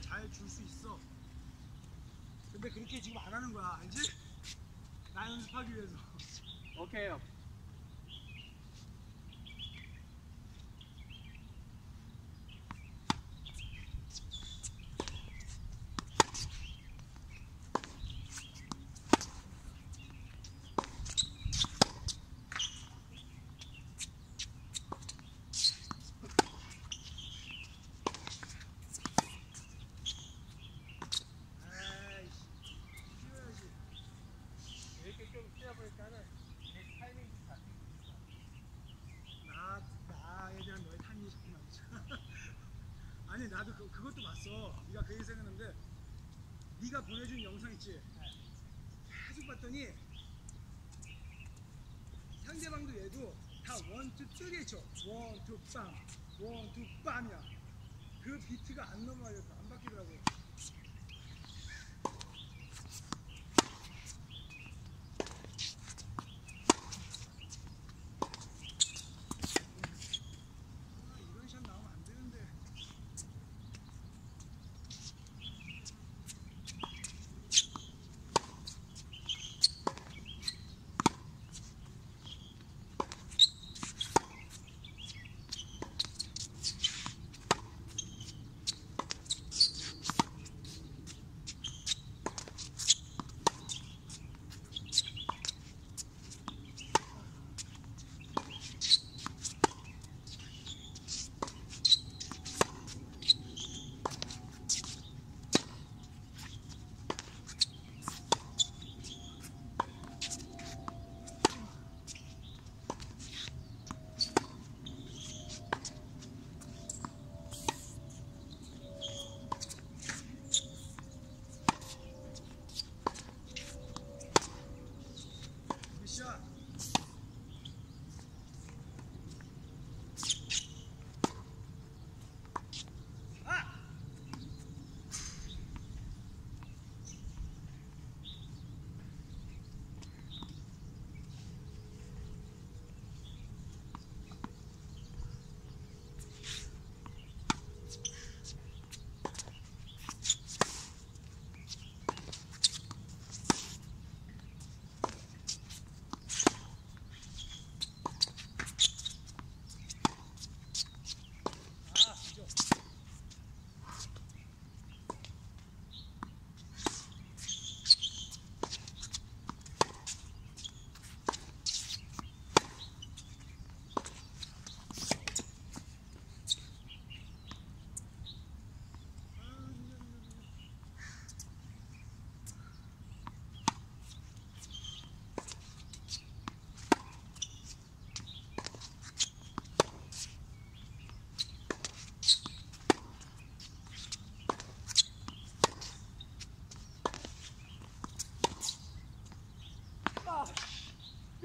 줄 수 있어. 근데 그렇게 지금 안 하는 거야, 알지? 나 연습하기 위해서. 오케이요. 아이씨, 쉬어야지. 이렇게 좀 뛰어보니까는 내 타이밍이 잘 나, 나에 대한 너의 타임이 자꾸 나오지. 아니, 나도 그, 그것도 봤어. 네가 그 얘기 생각했는데, 네가 보내준 영상 있지? 계속 봤더니, 상대방도 얘도 다 one, two, three 쳐. one, two, 빰. one, two, 빰이야. 그 비트가 안 넘어가요. 안 바뀌더라고.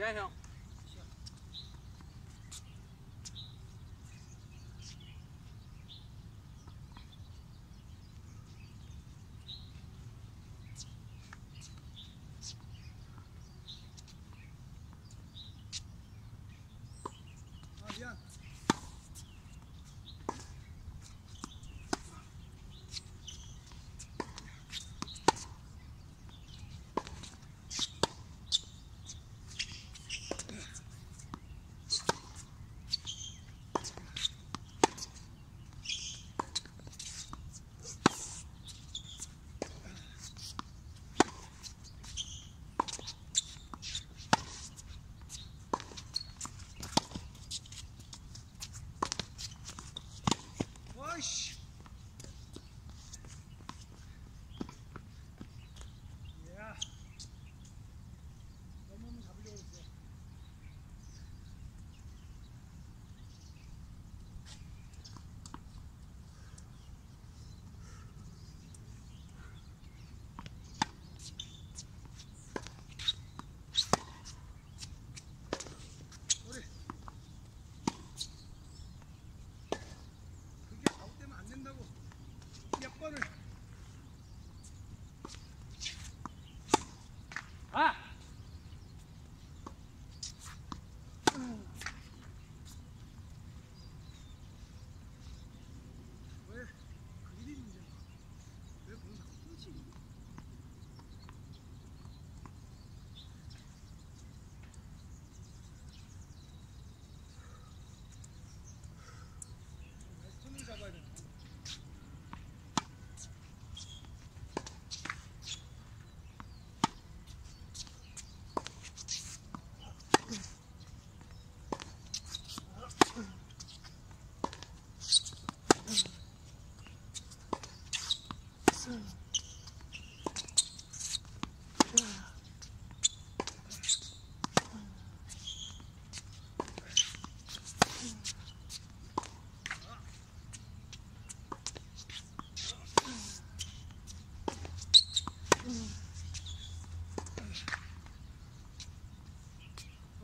미안 형.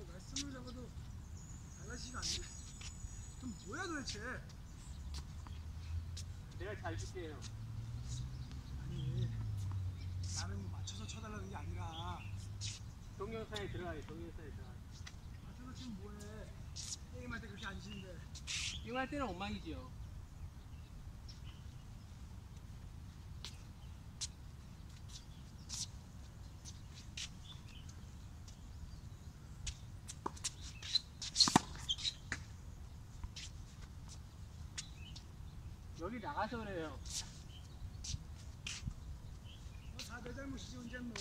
말씀을 잡아도 달라지지가 않네. 그럼 뭐야 도대체? 내가 잘 줄게요. 아니 나는 뭐 맞춰서 쳐달라는 게 아니라 동영상에 들어가요. 동영상에 들어가. 맞춰서 치면 뭐해? 게임할 때 그렇게 안 치는데. 이용할 때는 엉망이지요. 나가서 그래요. 어, 다내 잘못이지 언제 뭐.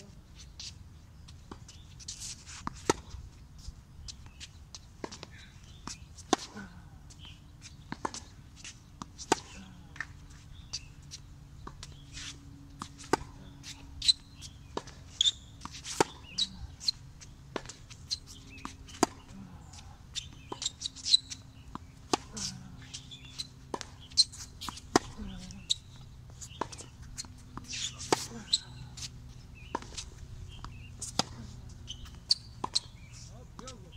아 뭐야 그거?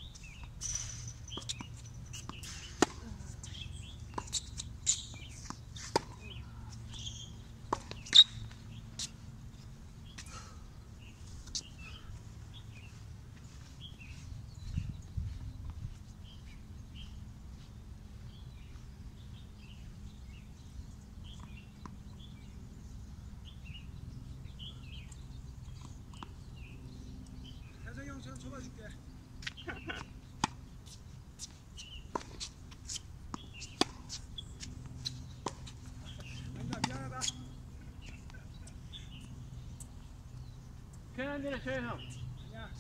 쳐봐줄게. 아니다 미안하다. 편한 대로 쳐요, 형. 아니야.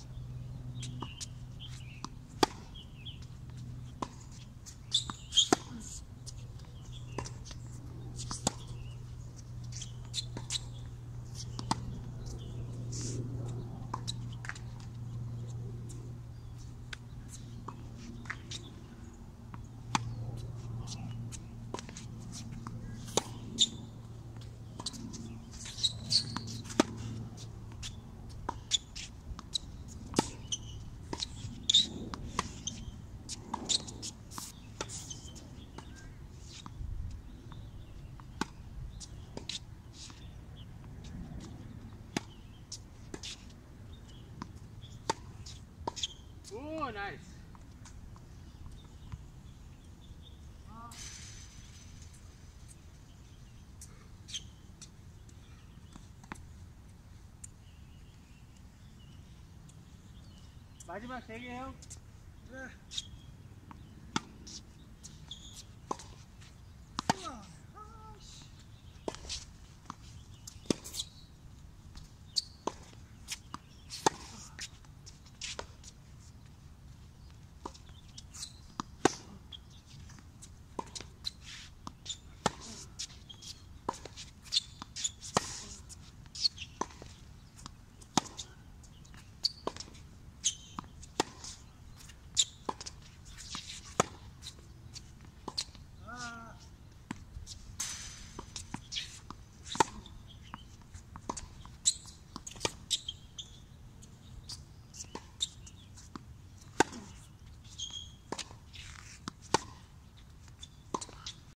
오, 나이스. 마지막 세 개, 형. 그래.